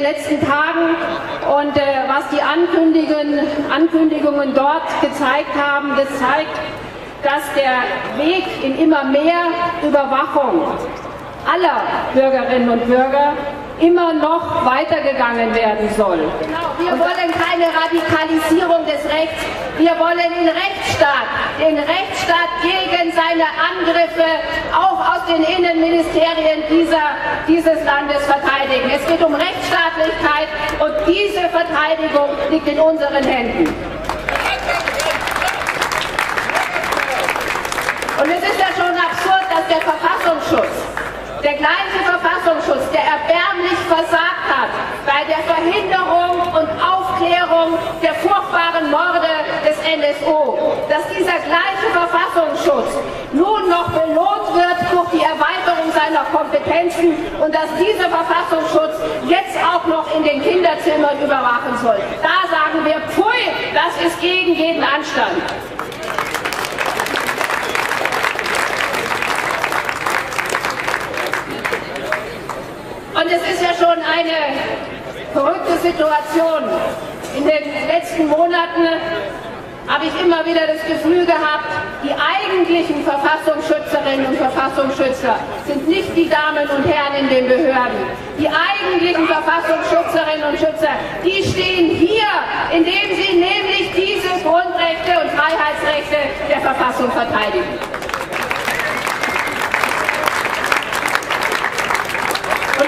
letzten Tagen und äh, was die Ankündigungen, Ankündigungen dort gezeigt haben, das zeigt, dass der Weg in immer mehr Überwachung aller Bürgerinnen und Bürger immer noch weitergegangen werden soll. Genau, wir wollen keine Radikalisierung des Rechts. Wir wollen den Rechtsstaat, den Rechtsstaat gegen seine Angriffe auch aus den Innenministerien dieser, dieses Landes verteidigen. Es geht um Rechtsstaatlichkeit und diese Verteidigung liegt in unseren Händen. Und es ist ja schon absurd, dass der Verfassungsschutz der gleiche Verfassungsschutz, der erbärmlich versagt hat bei der Verhinderung und Aufklärung der furchtbaren Morde des NSO, dass dieser gleiche Verfassungsschutz nun noch belohnt wird durch die Erweiterung seiner Kompetenzen und dass dieser Verfassungsschutz jetzt auch noch in den Kinderzimmern überwachen soll. Da sagen wir, pfui, das ist gegen jeden Anstand. Und es ist ja schon eine verrückte Situation. In den letzten Monaten habe ich immer wieder das Gefühl gehabt, die eigentlichen Verfassungsschützerinnen und Verfassungsschützer sind nicht die Damen und Herren in den Behörden. Die eigentlichen Verfassungsschützerinnen und Schützer, die stehen hier, indem sie nämlich diese Grundrechte und Freiheitsrechte der Verfassung verteidigen.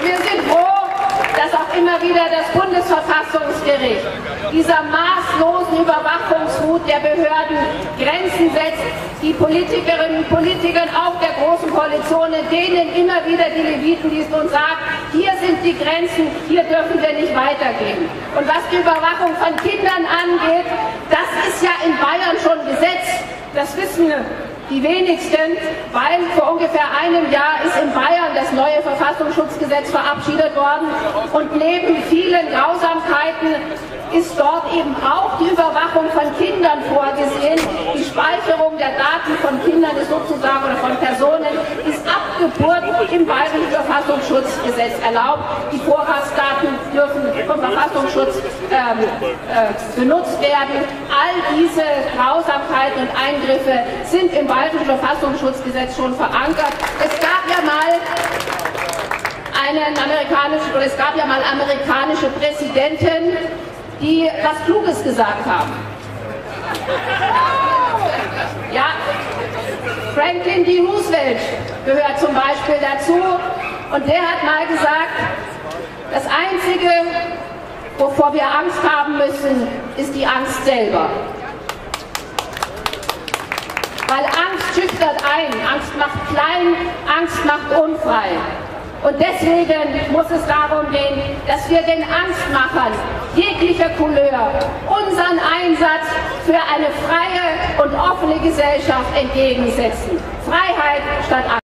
wir sind froh, dass auch immer wieder das Bundesverfassungsgericht dieser maßlosen Überwachungswut der Behörden Grenzen setzt, die Politikerinnen und Politikern auch der Großen Koalitionen, denen immer wieder die Leviten liest und sagt, hier sind die Grenzen, hier dürfen wir nicht weitergehen. Und was die Überwachung von Kindern angeht, das ist ja in Bayern schon Gesetz. Das wissen die wenigsten, weil vor ungefähr einem Jahr ist in Bayern das neue Verfassungsschutzgesetz verabschiedet worden und neben vielen Grausamkeiten ist dort eben auch die Überwachung von Kindern vorgesehen. Die Speicherung der Daten von Kindern ist sozusagen oder von Personen ist ab Geburt im Bayerischen Verfassungsschutzgesetz erlaubt. Die Vorratsdaten dürfen vom Verfassungsschutz ähm, äh, benutzt werden. All diese Grausamkeiten und Eingriffe sind im Bayerischen Verfassungsschutzgesetz schon verankert. Es gab ja mal einen amerikanischen, oder es gab ja mal amerikanische Präsidenten, die was Kluges gesagt haben. Ja, Franklin D. Roosevelt gehört zum Beispiel dazu und der hat mal gesagt, das Einzige, wovor wir Angst haben müssen, ist die Angst selber. Weil Angst schüchtert ein, Angst macht klein, Angst macht unfrei. Und deswegen muss es darum gehen, dass wir den Angstmachern jeglicher Couleur unseren Einsatz für eine freie und offene Gesellschaft entgegensetzen. Freiheit statt Angst.